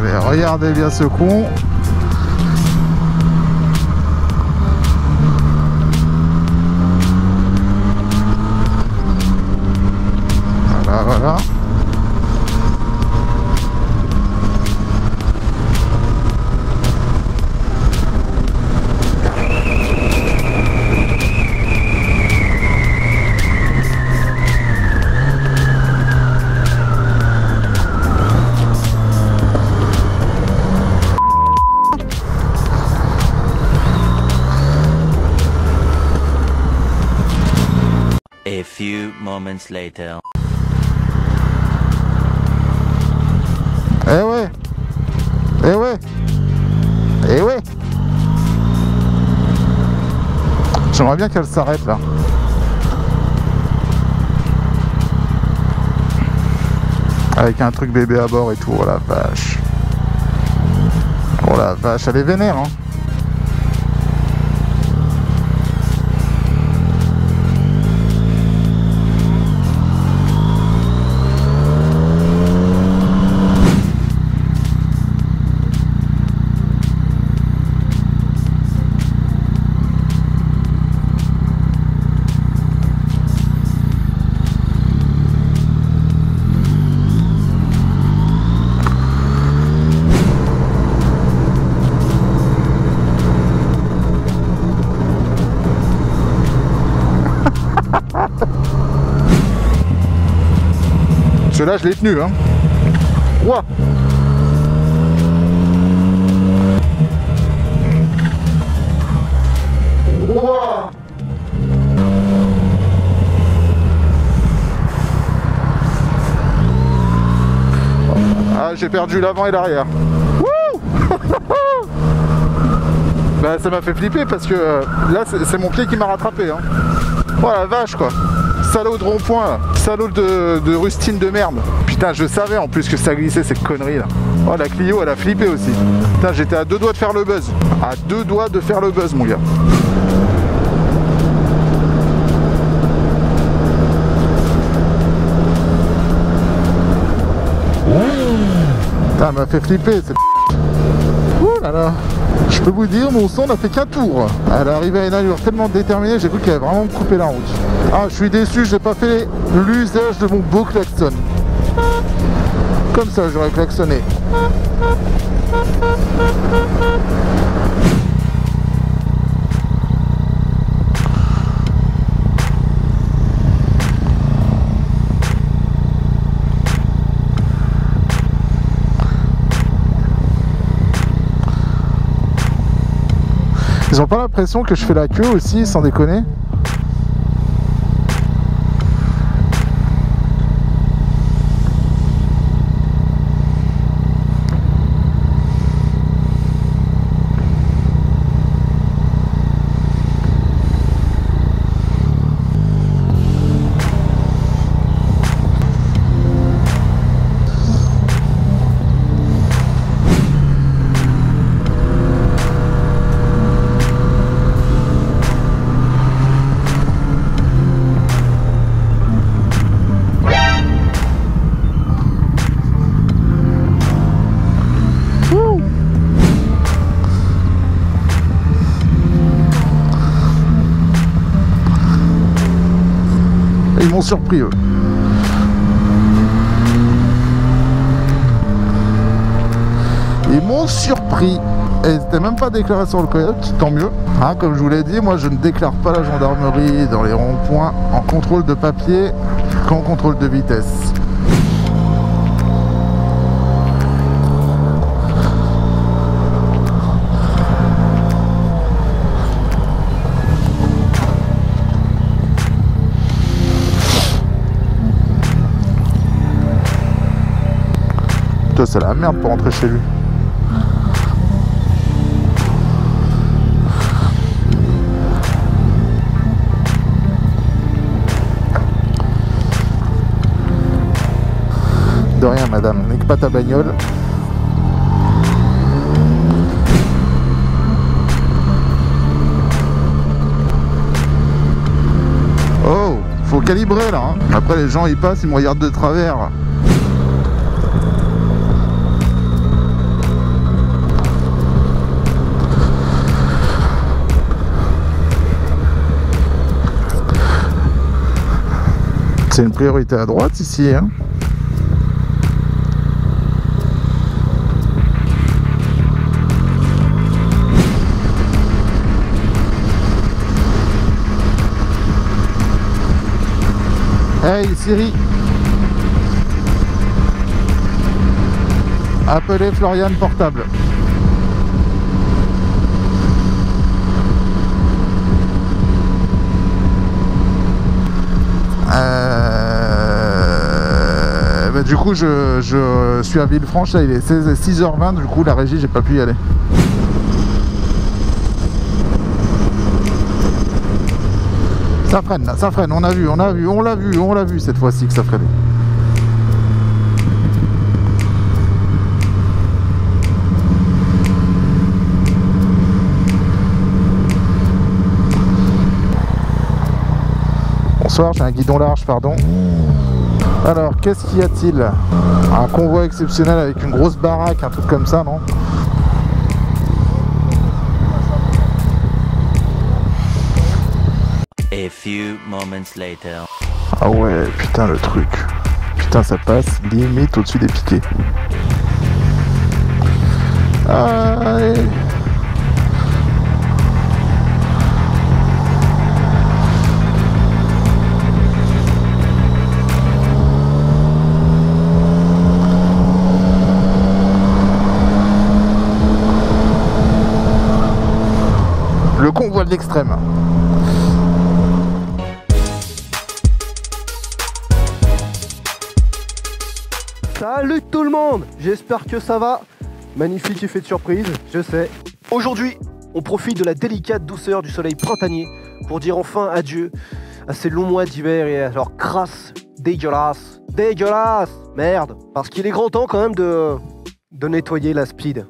Allez, regardez bien ce con. Moments. Eh ouais Eh ouais Eh ouais J'aimerais bien qu'elle s'arrête là. Avec un truc bébé à bord et tout, oh la vache. Oh la vache, elle est vénère hein. Ceux-là, je l'ai tenu, hein. Ah, j'ai perdu l'avant et l'arrière. Bah, ça m'a fait flipper parce que euh, là, c'est mon pied qui m'a rattrapé. Hein. Oh la vache, quoi. Salaud de rond-point, salaud de, rustine de merde. Putain, je savais en plus que ça glissait cette connerie là. Oh, la Clio, elle a flippé aussi. Putain, j'étais à deux doigts de faire le buzz. À deux doigts de faire le buzz, mon gars. Putain, elle m'a fait flipper. cette Ouh là là. Je peux vous dire, mon son n'a fait qu'un tour. Elle est arrivée à une allure tellement déterminée, j'ai cru qu'elle allait vraiment me couper la route. Ah, je suis déçu, j'ai pas fait l'usage de mon beau klaxon. Comme ça, j'aurais klaxonné. Ils ont pas l'impression que je fais la queue aussi, sans déconner surpris eux. Ils m'ont surpris. Et c'était même pas déclaré sur le coyote, tant mieux. Hein, comme je vous l'ai dit, moi je ne déclare pas la gendarmerie dans les ronds-points en contrôle de papier qu'en contrôle de vitesse. C'est la merde pour rentrer chez lui. De rien, madame. Nique pas ta bagnole. Oh, faut calibrer là. hein. Après, les gens ils passent, ils me regardent de travers. C'est une priorité à droite ici. Hein. Hey Siri Appelez Florian Portable. Euh, du coup, je, suis à Villefranche, là il est 16, 6h20, du coup la régie, j'ai pas pu y aller. Ça freine là, ça freine, on a vu, on a vu, on l'a vu, on l'a vu cette fois-ci que ça freinait. Bonsoir, j'ai un guidon large, pardon. Alors, qu'est-ce qu'y a-t-il Un convoi exceptionnel avec une grosse baraque, un truc comme ça, non A few moments later. Ah ouais, putain le truc. Putain, ça passe limite au-dessus des piquets. Aïe. Le convoi de l'extrême. Salut tout le monde J'espère que ça va. Magnifique effet de surprise, je sais. Aujourd'hui, on profite de la délicate douceur du soleil printanier pour dire enfin adieu à ces longs mois d'hiver et à leur crasse dégueulasse. Dégueulasse Merde Parce qu'il est grand temps quand même de, de nettoyer la speed.